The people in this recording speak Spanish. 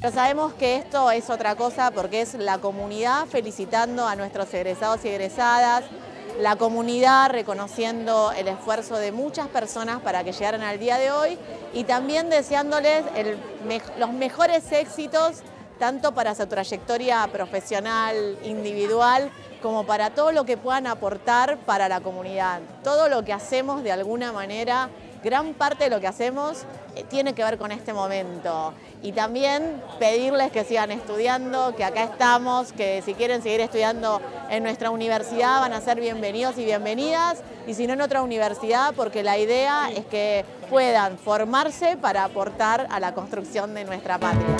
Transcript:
Pero sabemos que esto es otra cosa porque es la comunidad felicitando a nuestros egresados y egresadas, la comunidad reconociendo el esfuerzo de muchas personas para que llegaran al día de hoy y también deseándoles los mejores éxitos tanto para su trayectoria profesional, individual, como para todo lo que puedan aportar para la comunidad. Todo lo que hacemos de alguna manera, gran parte de lo que hacemos eh, tiene que ver con este momento. Y también pedirles que sigan estudiando, que acá estamos, que si quieren seguir estudiando en nuestra universidad van a ser bienvenidos y bienvenidas, y si no en otra universidad, porque la idea es que puedan formarse para aportar a la construcción de nuestra patria.